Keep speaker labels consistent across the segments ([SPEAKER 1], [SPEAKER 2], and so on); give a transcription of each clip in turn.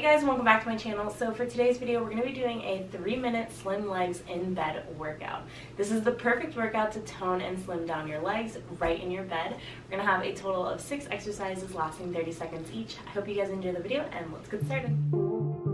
[SPEAKER 1] Hey guys, welcome back to my channel. So for today's video, we're to be doing a 3 minute slim legs in bed workout. This is the perfect workout to tone and slim down your legs right in your bed. We're to have a total of 6 exercises lasting 30 seconds each. I hope you guys enjoy the video and let's get started.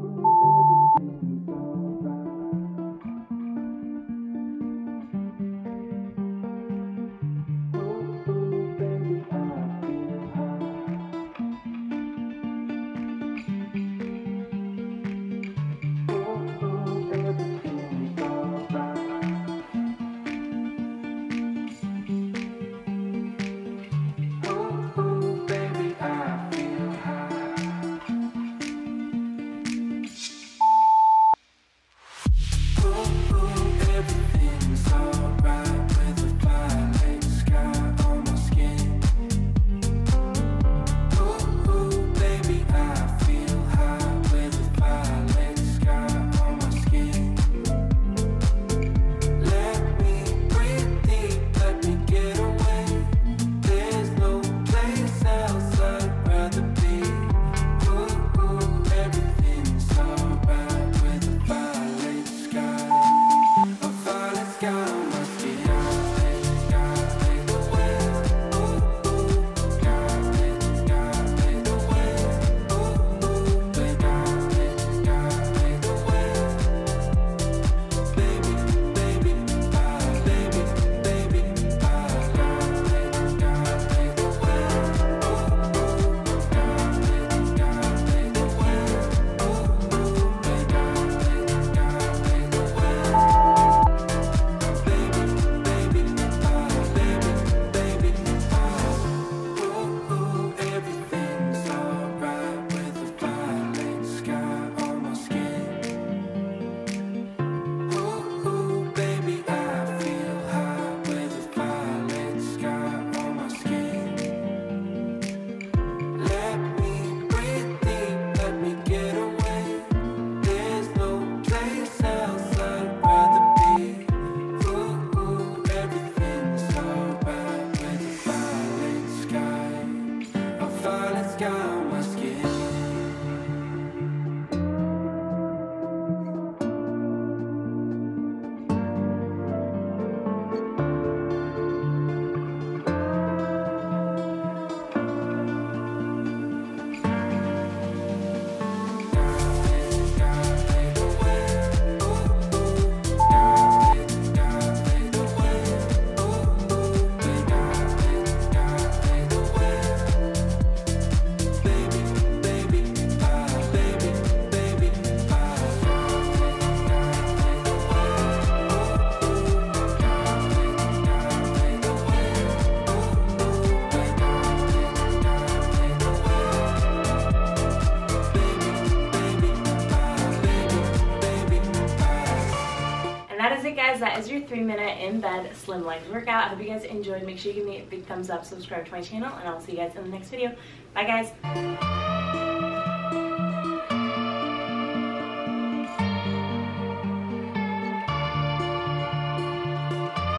[SPEAKER 1] Guys that is your three minute in bed slim workout. I hope you guys enjoyed. Make sure you give me a big thumbs up subscribe to my channel and i'll see you guys in the next video. Bye guys